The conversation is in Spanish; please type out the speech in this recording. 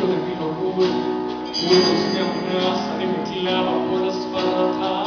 Dio del vino clava.